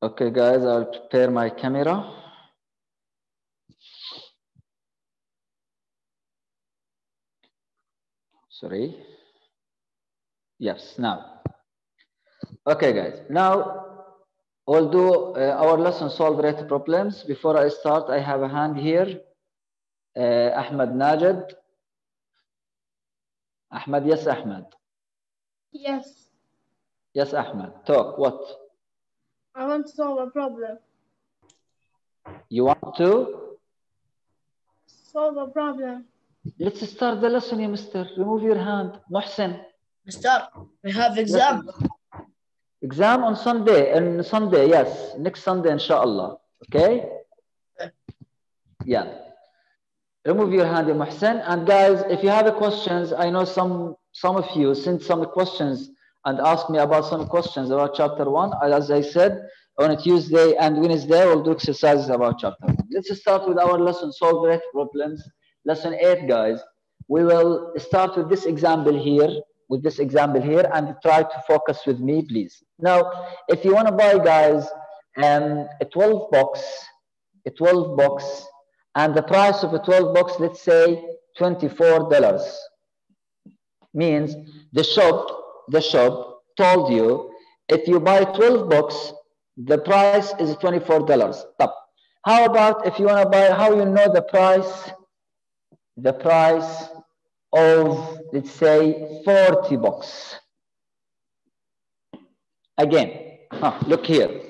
Okay, guys, I'll prepare my camera. Sorry. Yes, now. Okay, guys. Now, although uh, our lesson solve rate problems, before I start, I have a hand here. Uh, Ahmed Najad. Ahmed, yes, Ahmed. Yes, Yes, Ahmed. Talk. What? I want to solve a problem. You want to? Solve a problem. Let's start the lesson, ya mister. Remove your hand. Muhsin. Mister, we have exam. Exam on Sunday. On Sunday, yes. Next Sunday, inshallah. Okay? Yeah. Remove your hand, ya Muhsin. And guys, if you have a questions, I know some some of you sent some questions and ask me about some questions about chapter one. As I said, on a Tuesday and Wednesday, we'll do exercises about chapter one. Let's start with our lesson, solve rate problems. Lesson eight, guys. We will start with this example here, with this example here, and try to focus with me, please. Now, if you want to buy, guys, um, a 12 box, a 12 box, and the price of a 12 box, let's say $24, means the shop, the shop told you if you buy 12 books, the price is $24. Top. How about if you want to buy, how you know the price? The price of, let's say, 40 books. Again, huh, look here.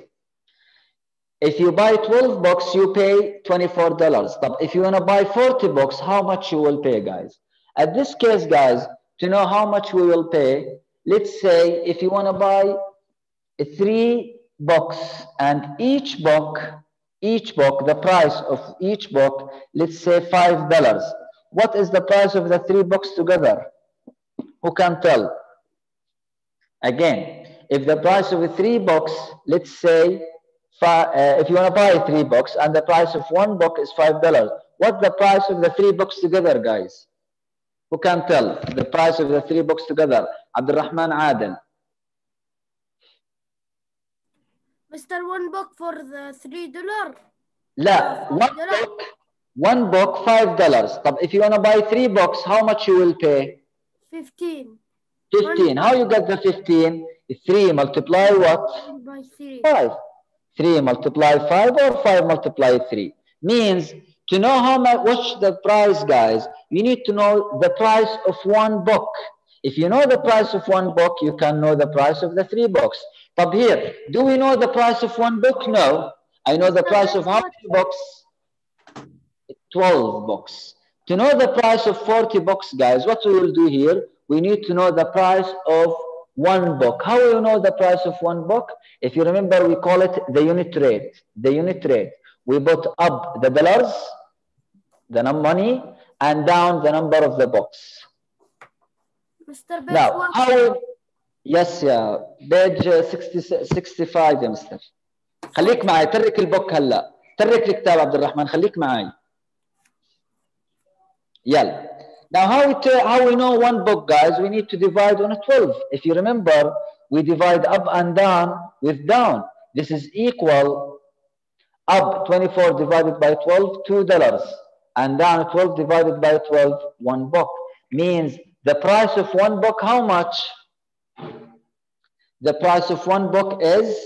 If you buy 12 books, you pay $24. But if you want to buy 40 books, how much you will pay, guys? At this case, guys, to know how much we will pay, let's say if you want to buy a three box and each box, each box, the price of each box, let's say five dollars. What is the price of the three box together? Who can tell? Again, if the price of three box, let's say, uh, if you want to buy three box and the price of one box is five dollars, what's the price of the three box together, guys? Who can tell the price of the three books together? Abdurrahman Adel. Mr. One book for the three dollar. لا one book one book five dollars طب if you want to buy three books how much you will pay Fifteen. 15 how you get the 15 3 multiply what By three. 5 3 multiply 5 or 5 multiply 3 means to know how much what's the price guys you need to know the price of one book. If you know the price of one book you can know the price of the three books. But here do we know the price of one book? No. I know the price of how many books? 12 books. To know the price of 40 books guys what we will do here we need to know the price of one book. How will you know the price of one book? If you remember we call it the unit rate. The unit rate. We put up the dollars the num- money and down the number of the books Mr. Best now one. how will yes yeah page uh, 60 65 يا مستر خليك معي ترك البوك هلا ترك الكتاب عبد الرحمن خليك معي يلا now how we ta- how we know one book guys we need to divide on a 12 if you remember we divide up and down with down this is equal up 24 divided by 12 two dollars and down 12 divided by 12 one book. Means the price of one book how much? The price of one book is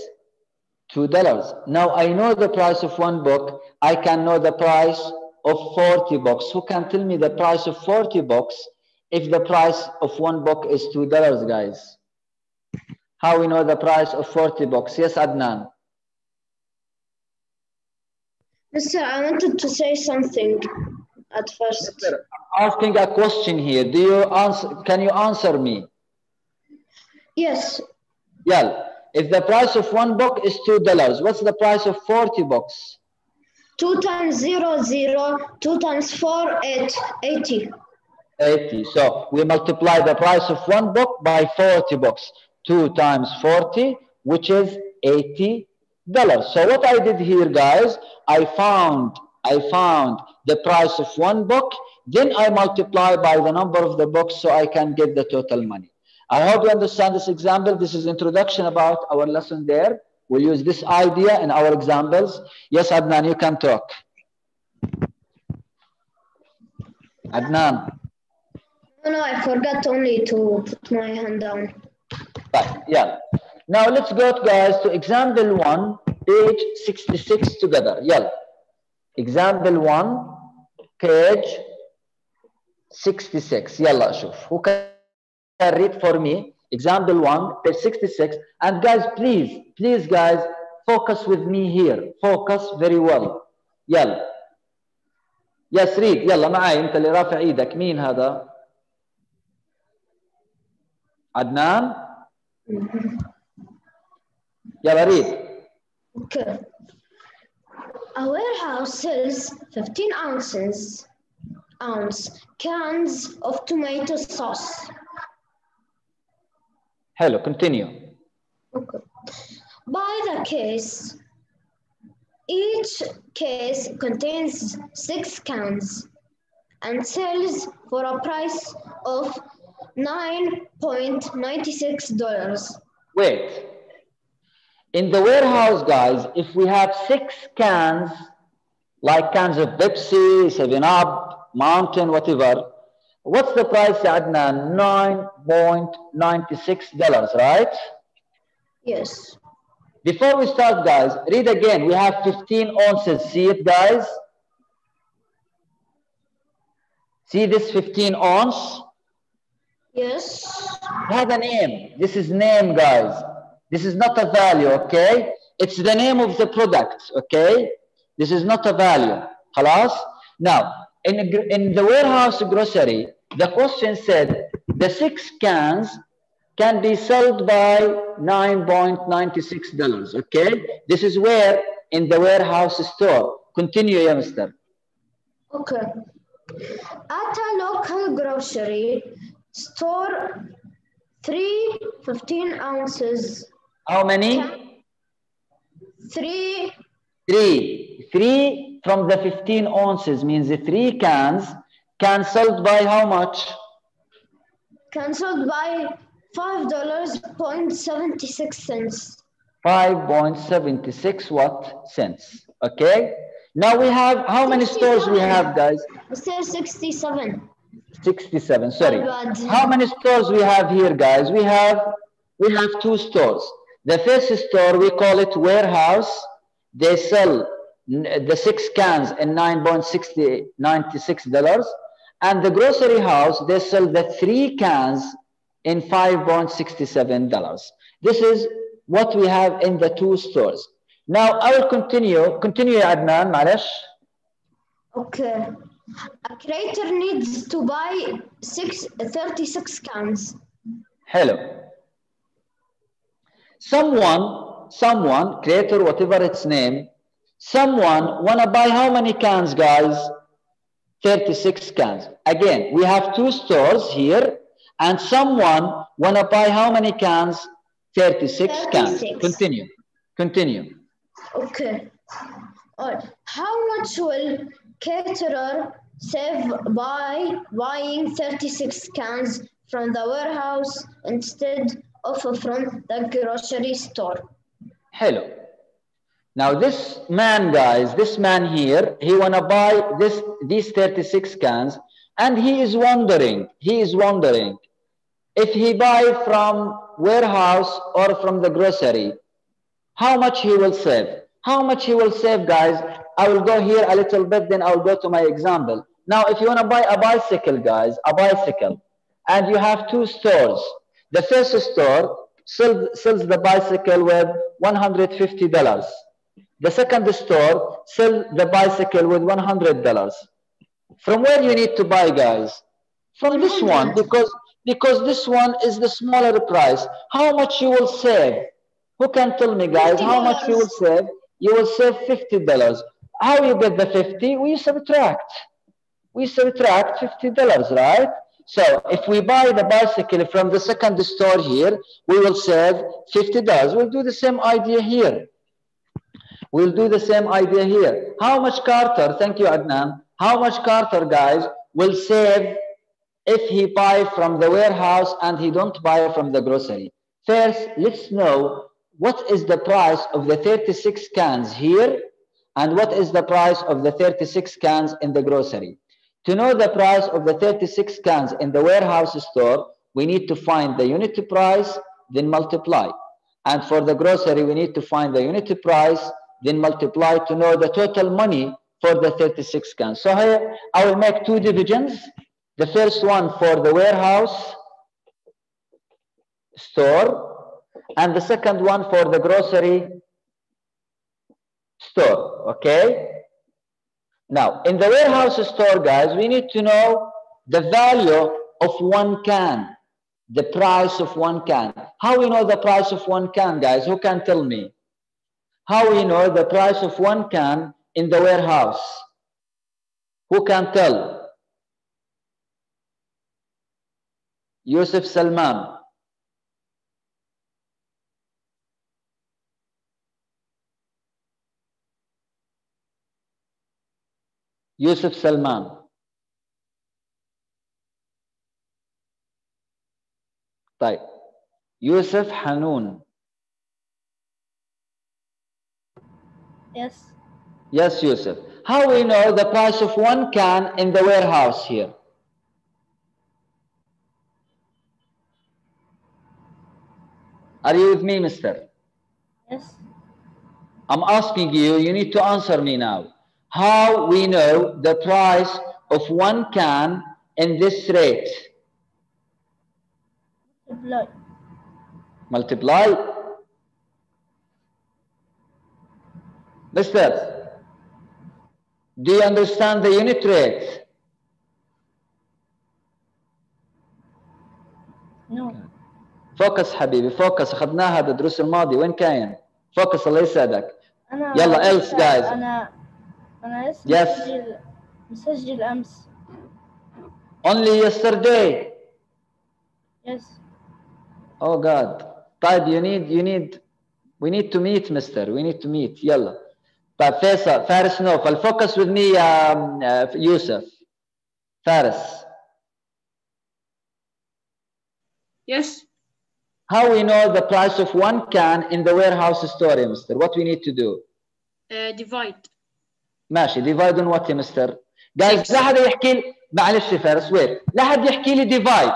two dollars. Now i know the price of one book. I can know the price of 40 books. Who can tell me the price of 40 books if the price of one book is two dollars guys? How we know the price of 40 books? Yes adnan Mister, I wanted to say something at first. asking a question here. Do you answer can you answer me? Yes, yeah if the price of one book is two dollars what's the price of 40 books 2 times 0, 0, 2 times 4, 8, 80. 80 so we multiply the price of one book by 40 books 2 times 40 which is 80 dollars so what i did here guys i found i found the price of one book then i multiply by the number of the books so i can get the total money i hope you understand this example this is introduction about our lesson there We'll use this idea in our examples. Yes, Adnan, you can talk. Adnan. No, no, I forgot only to put my hand down. Right, yeah. Now let's go, guys, to example one, page 66 together. Yeah. Example one, page 66. Yalla, شوف. Who can read for me? Example one, page 66. And guys, please, please, guys, focus with me here. Focus very well. يلا. Yes, read. يلا معي. أنت اللي رافع إيدك. مين هذا؟ عدنان؟ يلا read. Okay. A warehouse sells 15 ounces ounce cans of tomato sauce. حلو continue. Okay. Buy the case. Each case contains six cans and sells for a price of $9.96. Wait. in the warehouse, guys, if we have six cans, like cans of Pepsi, 7 Up, Mountain, whatever, what's the price, Adnan? $9.96, right? Yes. Before we start, guys, read again. We have 15 ounces. See it, guys? See this 15 ounce? Yes. It has a name. This is name, guys. This is not a value, okay? It's the name of the product, okay? This is not a value. خلاص? Now, in, a gr- in the warehouse grocery, the question said the six cans can be sold by $9.96, okay? This is where in the warehouse store. Continue, yeah, mister. Okay. At a local grocery store, three 15 ounces, how many? three Three. Three from the 15 ounces means the three cans cancelled by how much? cancelled by five dollars point seventy six cents. 5.76 what cents. Okay. Now we have, how many stores we have guys? It sixty seven. 67, sorry. How many stores we have here guys? We have, we have two stores. The first store, we call it warehouse. They sell the six cans in $9.96. And the grocery house, they sell the three cans in $5.67. This is what we have in the two stores. Now I will continue. Continue, Adnan, Malish. Okay. A creator needs to buy six, 36 cans. Hello. Someone, someone, creator, whatever its name, someone wanna buy how many cans, guys? 36 cans. Again, we have two stores here, and someone wanna buy how many cans? 36, cans. Continue. Continue. Okay. How much will caterer save by buying 36 cans from the warehouse instead of from the grocery store? Hello. Now this man, guys, this man here, he wanna buy this these 36 cans, and he is wondering, he is wondering if he buy from warehouse or from the grocery, how much he will save. How much he will save, guys? I will go here a little bit, then I will go to my example. Now, if you wanna buy a bicycle, guys, a bicycle, and you have two stores. The first store sells, sells the bicycle with $150. The second store sells the bicycle with $100. From where you need to buy, guys? From this one, because, because this one is the smaller price. How much you will save? Who can tell me, guys, how much you will save? You will save $50. How you get the 50? We subtract we subtract $50, right? So if we buy the bicycle from the second store here, we will save $50. We'll do the same idea here. We'll do the same idea here. How much Carter, thank you Adnan, how much Carter, guys, will save if he buy from the warehouse and he don't buy from the grocery? First, let's know what is the price of the 36 cans here and what is the price of the 36 cans in the grocery. To know the price of the 36 cans in the warehouse store, we need to find the unit price, then multiply. And for the grocery, we need to find the unit price, then multiply to know the total money for the 36 cans. So here, I will make two divisions. The first one for the warehouse store, and the second one for the grocery store, okay? Now, in the warehouse store, guys, we need to know the value of one can, the price of one can. How we know the price of one can, guys? Who can tell me? How we know the price of one can in the warehouse? Who can tell? Yusuf Salman. يوسف سلمان طيب يوسف حنون Yes. Yes, Yusuf. How we know the price of one can in the warehouse here? Are you with me, mister? Yes. I'm asking you, you need to answer me now. How we know the price of one can in this rate? Multiply. Multiply. Mister, do you understand the unit rate? No. فوكس حبيبي فوكس اخذناها بالدروس الماضي وين كاين؟ فوكس الله يسعدك أنا يلا، else, لسه- guys. أنا أنا لسه Yes. مسجل مسجل أمس. only yesterday Yes. oh god طيب you need you need we need to meet mister we need to meet يلا طيب فيصل فارس نو فالفوكس with me يا آه، يوسف فارس Yes. how we know the price of one can in the warehouse store يا mister what we need to do Uh, divide. ماشي ديفايد وات وتيمستر جايز لا حدا يحكي لي معلش فارس ويت لا حد يحكي لي ديفايد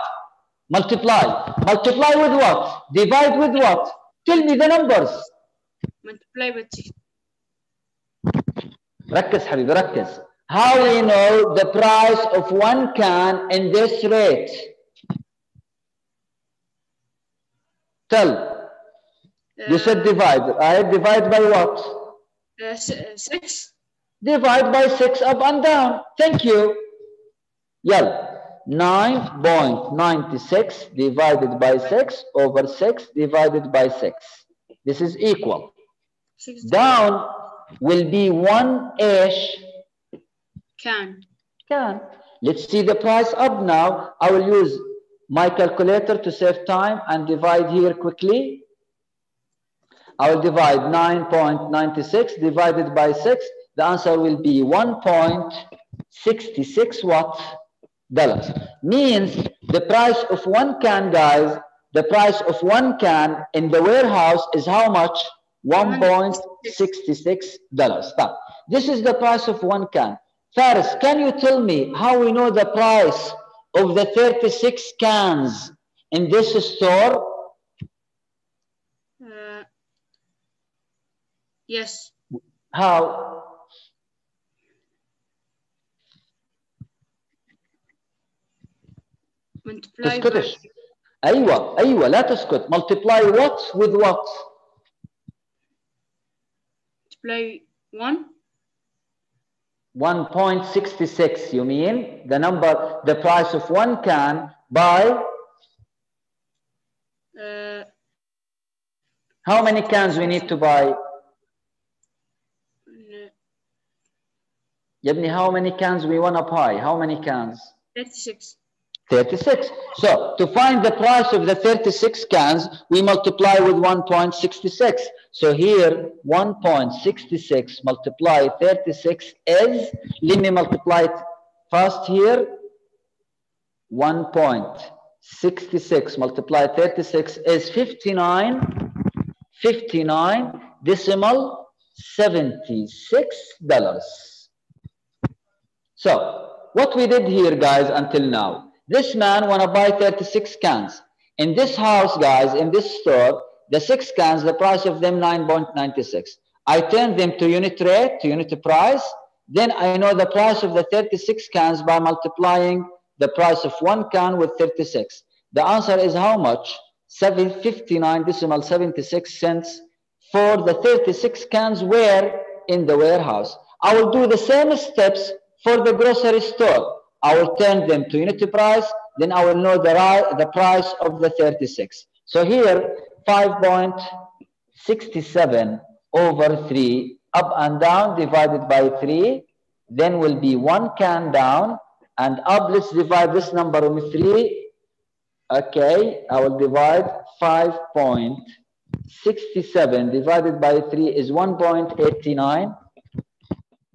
ملتبلاي ملتبلاي وذ وات ديفايد وذ وات تيل مي ذا نمبرز ملتبلاي with ركز حبيبي ركز. How we know the price of one can in this rate? Tell. Uh, you said divide. I divide by what? uh, six. Divide by 6 up and down. Thank you. Yell. 9.96 divided by 6 over 6 divided by 6. This is equal. Down will be 1-ish. Can. Can. Let's see the price up now. I will use my calculator to save time and divide here quickly. I will divide 9.96 divided by 6 the answer will be 1.66 what? Dollars. Means the price of one can, guys, the price of one can in the warehouse is how much? 1.66 dollars. Stop. This is the price of one can. Faris, can you tell me how we know the price of the 36 cans in this store? Uh, yes. How? Multiply by تسكتش ايوه ايوه لا تسكت multiply what with what multiply one. 1.66 you mean the number the price of one can by Uh, how many cans we need to buy n- يا ابني how many cans we wanna buy how many cans 36. 36. So to find the price of the 36 cans, we multiply with 1.66. So here, 1.66 multiply 36 is, let me multiply it fast here. 1.66 multiply 36 is 59, 59 decimal 76 dollars. So what we did here, guys, until now, this man wanna buy 36 cans. In this house, guys, in this store, the six cans, the price of them 9.96. I turn them to unit rate, to unit price. Then I know the price of the 36 cans by multiplying the price of one can with 36. The answer is how much? 759 decimal 76 cents for the 36 cans where in the warehouse. I will do the same steps for the grocery store. I will turn them to unit price, then I will know the, the price of the 36. So here, 5.67 over 3, up and down divided by 3, then will be one can down, and up, let's divide this number with 3. Okay, I will divide 5.67 divided by 3 is 1.89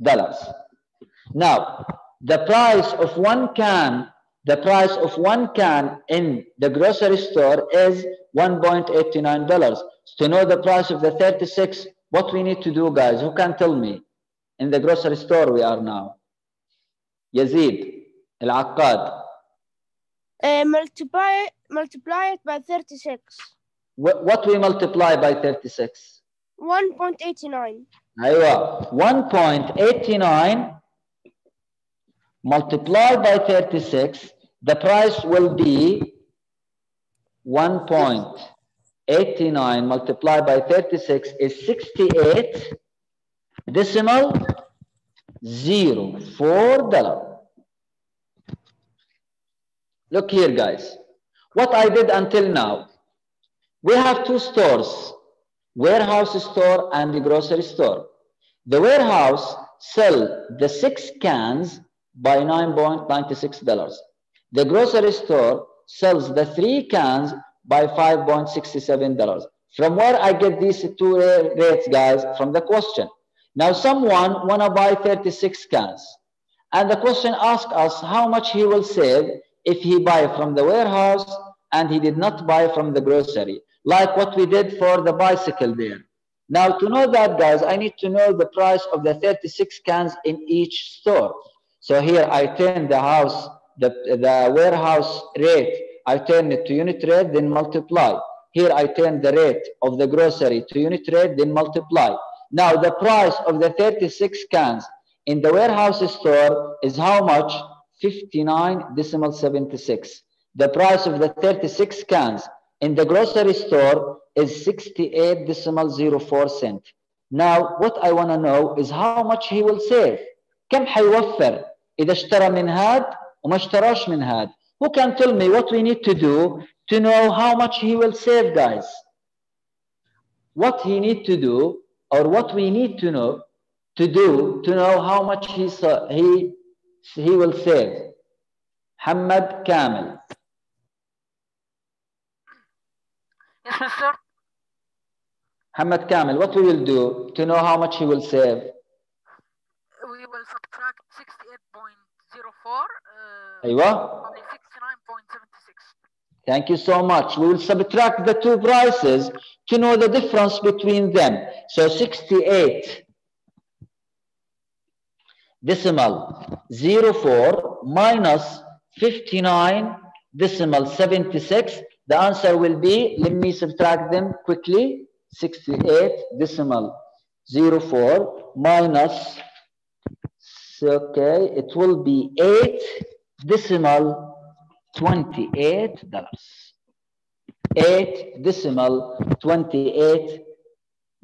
dollars. Now, the price of one can, the price of one can in the grocery store is $1.89. To know the price of the 36, what we need to do, guys? Who can tell me? In the grocery store we are now. Yazid, Al-Aqad. Uh, multiply multiply it by 36. Wh- What we multiply by 36? 1.89. أيوة 1.89 multiplied by 36 the price will be 1.89 multiplied by 36 is 68 decimal zero four dollar look here guys what I did until now we have two stores warehouse store and the grocery store. The warehouse sell the six cans by $9.96. The grocery store sells the three cans by $5.67. From where I get these two rates, guys? From the question. Now someone wanna buy 36 cans. And the question asks us how much he will save if he buy from the warehouse and he did not buy from the grocery, like what we did for the bicycle there. Now to know that guys, I need to know the price of the 36 cans in each store. So here I turn the house, the, the warehouse rate, I turn it to unit rate, then multiply. Here I turn the rate of the grocery to unit rate, then multiply. Now the price of the 36 cans in the warehouse store is how much? 59 decimal 76. The price of the 36 cans in the grocery store is 68 decimal 04 cent. Now what I want to know is how much he will save. كم حيوفر إذا اشترى من هاد وما اشتراش من هاد. Who can tell me what we need to do to know how much he will save guys? What he need to do or what we need to know to do to know how much he he he will save. Hamad Kamil. Yes, mister. Hamad Kamil, what we will do to know how much he will save? uh, 69.76. Thank you so much. We will subtract the two prices to know the difference between them. So 68 decimal 04 minus 59 decimal 76. The answer will be, let me subtract them quickly, 68 decimal 04 minus okay, it will be 8 decimal 28 dollars. 8 decimal 28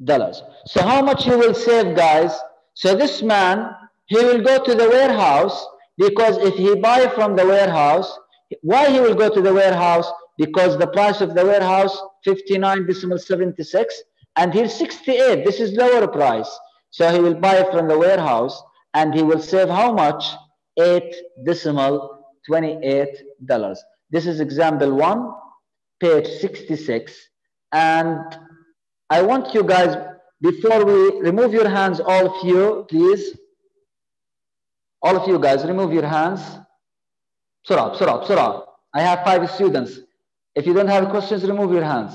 dollars. So how much you will save, guys? So this man, he will go to the warehouse because if he buy from the warehouse, why he will go to the warehouse? Because the price of the warehouse 59 decimal 76 and here's 68. This is lower price. So he will buy from the warehouse and he will save how much? 8 decimal 28 dollars. This is example one, page 66. And I want you guys, before we remove your hands, all of you, please. All of you guys, remove your hands. Surah, surah, surah. I have five students. If you don't have questions, remove your hands.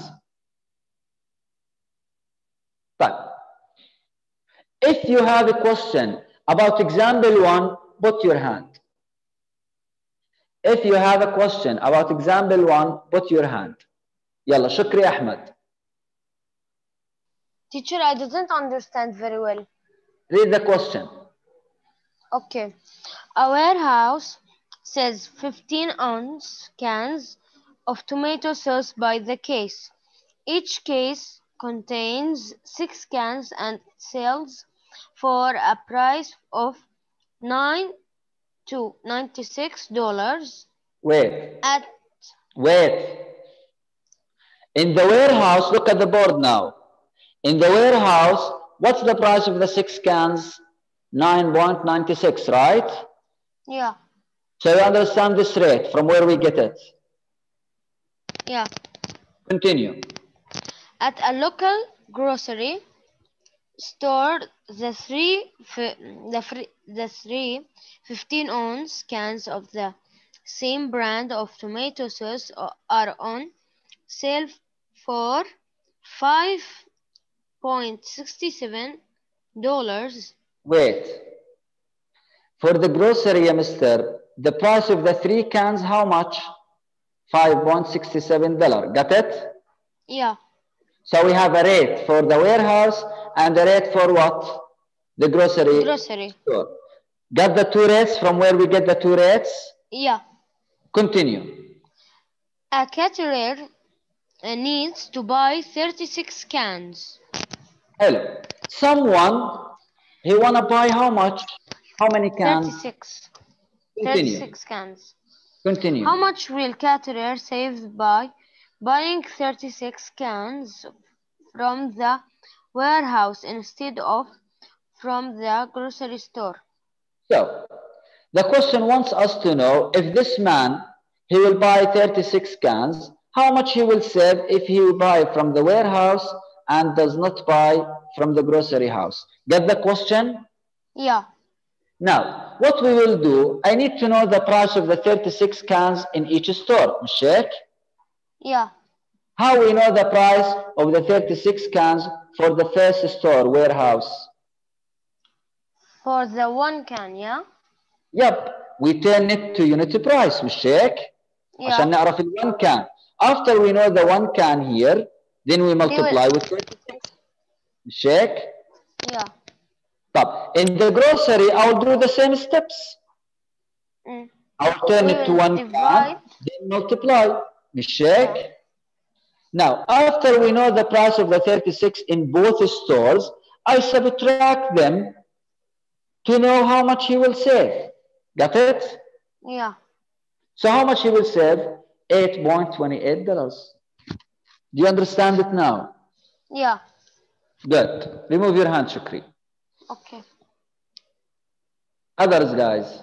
But if you have a question, about example one, put your hand. If you have a question about example one, put your hand. Yalla, Shukri Ahmed. Teacher, I didn't understand very well. Read the question. Okay. A warehouse says 15 ounce cans of tomato sauce by the case. Each case contains six cans and sells for a price of 9 to 96 dollars wait at Wait. In the warehouse, look at the board now. In the warehouse, what's the price of the six cans? 9.96, right? yeah So you understand this rate from where we get it. yeah Continue. At a local grocery store, the three the the three 15 ounce cans of the same brand of tomato sauce are on sale for 5.67 dollars. Wait. For the grocery, mister, the price of the three cans, how much? $5.67. Got it? Yeah, So we have a rate for the warehouse and a rate for what? The grocery grocery. store. Got the two rates from where we get the two rates? Yeah, Continue. a caterer uh, needs to buy 36 cans. Hello. Someone, he wanna buy how much? How many cans? 36. Continue. 36 cans. Continue. How much will caterer save by buying 36 cans from the warehouse instead of from the grocery store. So, the question wants us to know if this man, he will buy 36 cans, how much he will save if he will buy from the warehouse and does not buy from the grocery house. Get the question? Yeah. Now, what we will do, I need to know the price of the 36 cans in each store, Sheikh. Yeah. How we know the price of the 36 cans for the first store, warehouse? For the one can, yeah? Yep, we turn it to unit price, مش هيك؟ عشان Yeah, نعرف ال 1 can. After we know the 1 can here, then we multiply with 36. مش هيك؟ yeah. طب, in the grocery, I'll do the same steps. Mm. I'll turn We it to will 1 divide. can, then multiply. مش هيك؟ Now, after we know the price of the 36 in both stores, I subtract them to know how much he will save. Got it? Yeah, So how much he will save? $8.28. Do you understand it now? yeah. Good. Remove your hand, Shukri. Okay. Others, guys.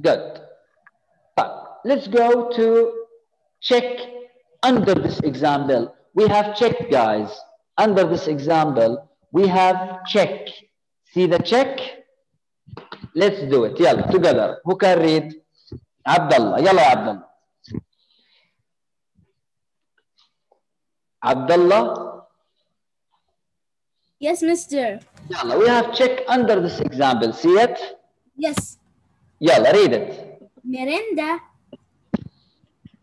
Good let's go to check under this example. We have check, guys. Under this example, we have check. See the check? Let's do it. Yalla, together. Who can read? Abdullah. Yalla, Abdullah. Abdullah? Yes, mister. Yalla, we have check under this example. See it? Yes. Yalla, read it. Miranda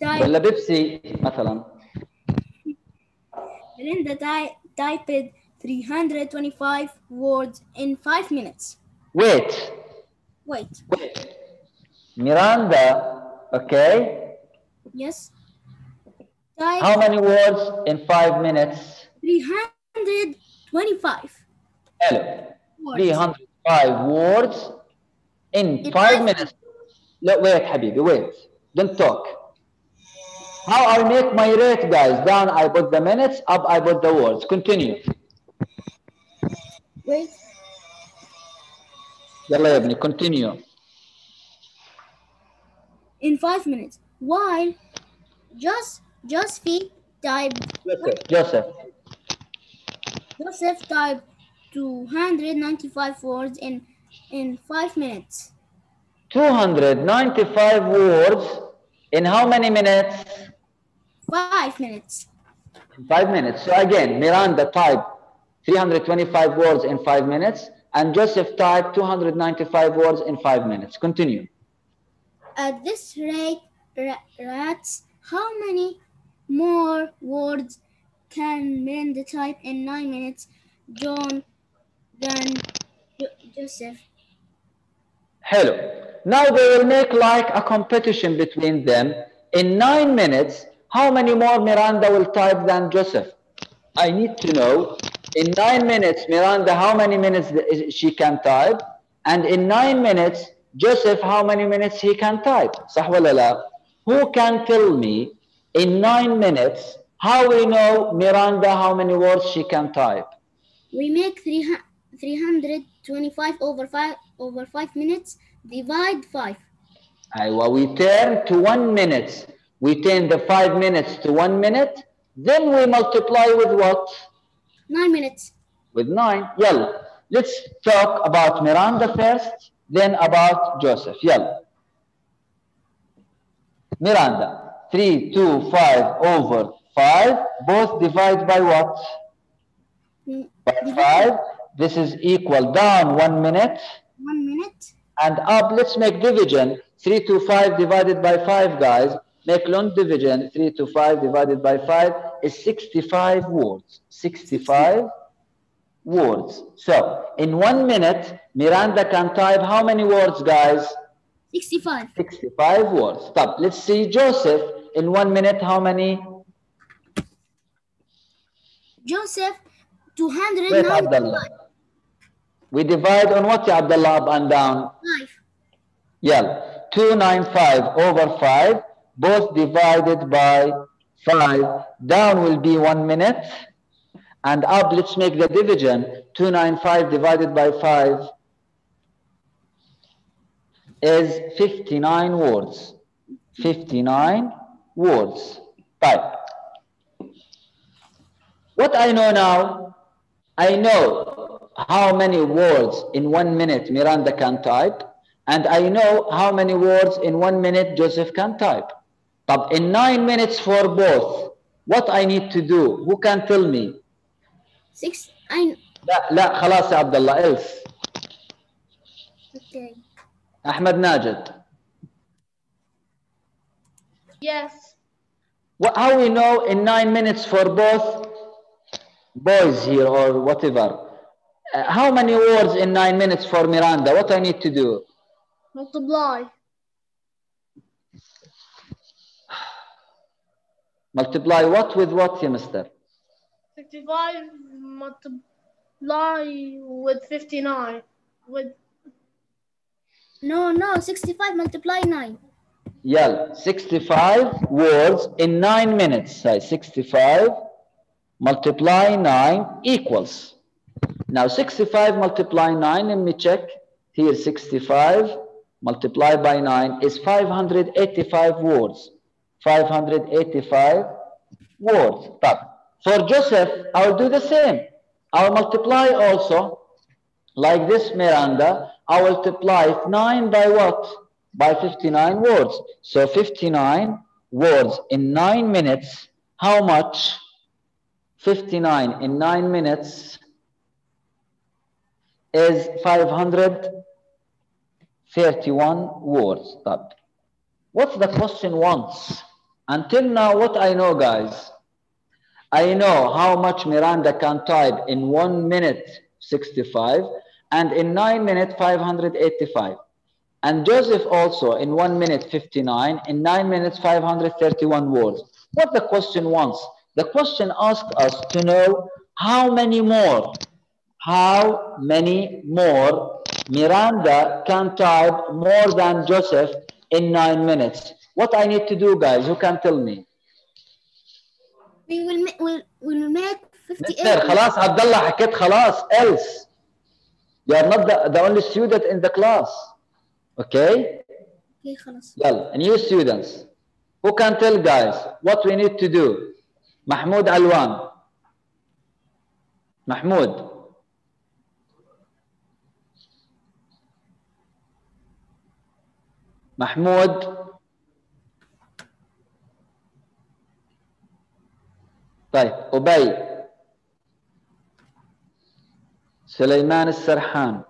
type, ولا بيبسي مثلا Miranda ty- typed 325 words in 5 minutes. wait Wait. wait Miranda okay Yes. Type how many words in five minutes 325 hello words. 305 words in In five five- minutes لا wait حبيبي wait don't talk how I make my rate guys down I put the minutes up I put the words continue Wait. يلا يا ابني continue In 5 minutes. While just Joseph typed Joseph Joseph Joseph typed 295 words in in 5 minutes. 295 words in how many minutes Five minutes. Five minutes. So again, Miranda typed 325 words in five minutes, and Joseph typed 295 words in five minutes. Continue. At this rate, rats, how many more words can Miranda type in nine minutes, John, than Joseph? Hello. Now they will make like a competition between them. In nine minutes, how many more Miranda will type than Joseph? I need to know in nine minutes, Miranda, how many minutes th- she can type? And in nine minutes, Joseph, how many minutes he can type? صح ولا لا? Who can tell me in nine minutes how we know Miranda how many words she can type? We make three hu- 325 over five over five minutes. Divide five. Aywa, we turn to one minute. We turn the five minutes to one minute. Then we multiply with what? Nine minutes. With nine. Yalla. Let's talk about Miranda first, then about Joseph. Yalla. Miranda. Three, two, five over five. Both divide by what? Mm, By five. This is equal down one minute. One minute. and up let's make division 3 to 5 divided by 5 guys make long division 3 to 5 divided by 5 is 65 words 65 words so in one minute miranda can type how many words guys 65. 65 words stop let's see joseph in one minute how many Joseph, Wait, Abdullah. 295. we divide on what abdullah up and down 5. Yeah, 295 over 5, both divided by 5. Down will be 1 minute. And up, let's make the division. 295 divided by 5 is 59 words. 59 words. Right. What I know now, I know how many words in one minute Miranda can type, and I know how many words in one minute Joseph can type. But in nine minutes for both, what I need to do? Who can tell me? Six. I. لا لا خلاص يا عبد الله else Okay. أحمد ناجد Yes. what, how we know in nine minutes for both boys here or whatever Uh, how many words in nine minutes for Miranda what I need to do Multiply. Multiply what with what ya mister 65 multiply with 59. With No, no. 65 multiply 9. Yeah, 65 words in 9 minutes. Say 65 multiply 9 equals. Now 65 multiply 9, let me check. Here 65 multiplied by 9 is 585 words. 585 words. But for Joseph, I'll do the same. I'll multiply also like this Miranda, I will multiply 9 by what? By 59 words. So 59 words in 9 minutes. How much? 59 in 9 minutes is 531 words. طب. What's the question once? Until now, what I know, guys, I know how much Miranda can type in 1 minute 65 and in 9 minutes 585. And Joseph also in 1 minute 59, in 9 minutes 531 words. What the question wants? The question asks us to know how many more, how many more Miranda can type more than Joseph in 9 minutes. What I need to do, guys, who can tell me? We will make. We'll, we'll make 58. مستر خلاص عبد الله حكيت خلاص else you are not the, the only student in the class okay Okay, خلاص. يلا new students who can tell guys what we need to do محمود علوان محمود محمود طيب أبي. سليمان السرحان.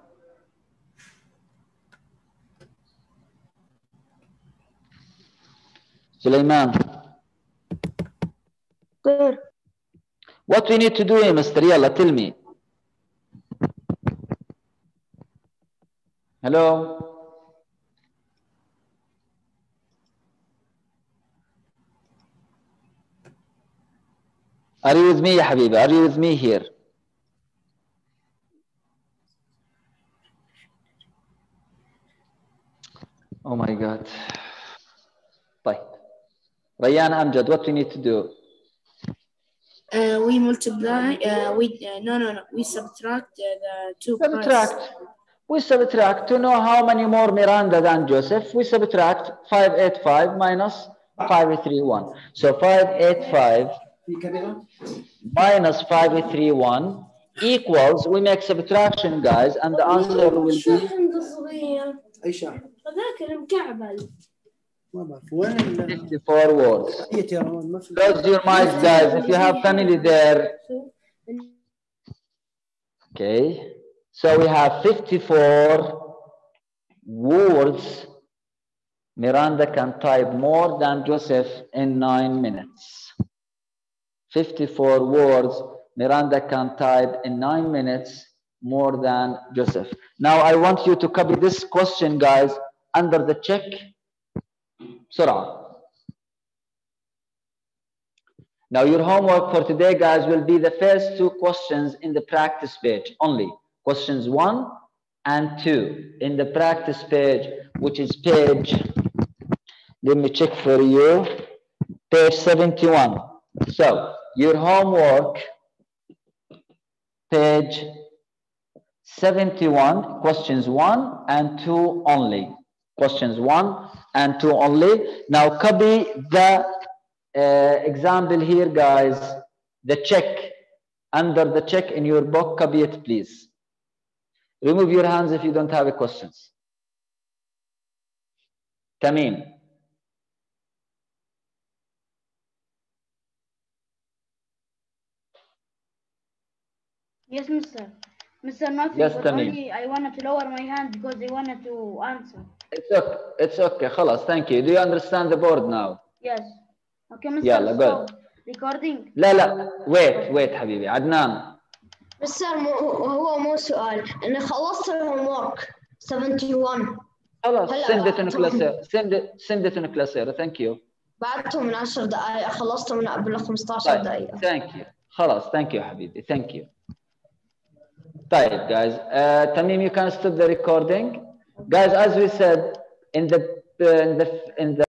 سليمان. Sir, What we need to do مستر يلا tell me. Hello? Are you with me, Ya Habibi? Are you with me here? Oh my God. Bye. Rayyan Amjad, what we need to do? Uh, we multiply, uh, we, uh, no, no, no, we subtract uh, the two Subtract. Parts. We subtract to know how many more Miranda than Joseph. We subtract 585 minus 531. So 585 minus 531 equals, we make subtraction, guys, and the answer will be شاحن صغير اي شاحن هذاك المكعبل ما بعرف وين ال- 54 words. هي يا روان ما في Close your minds, guys. If you have family there. Okay. So we have 54 words. Miranda can type more than Joseph in nine minutes. 54 words Miranda can type in nine minutes more than Joseph. Now I want you to copy this question, guys, under the check. Surah. Now your homework for today, guys, will be the first two questions in the practice page only. Questions one and two in the practice page, which is page, let me check for you, page 71. So your homework, page 71, questions one and two only. Questions one and two only. Now copy the uh, example here, guys, the check, under the check in your book, copy it, please. Remove your hands if you don't have questions. Tamim. Yes, Mr. Mr. Nothing, Yes, but Tamim. only I wanted to lower my hand because I wanted to answer. It's okay. It's okay. خلاص. Thank you. Do you understand the board now? Yes. Okay, Mr. يلا, good. So, recording. لا لا. Wait, wait حبيبي. عدنان. مو هو مو سؤال أنا خلصت الهوم ورك 71 خلاص. Send it in بعتهم. class. Send it. Send it in class. Thank you. بعته من 10 دقائق خلصته من قبل 15 طيب. دقيقة Thank you. خلاص. Thank you حبيبي. Thank you. طيب guys. Uh, Tamim, you can stop the recording. Guys, as we said in the in the in the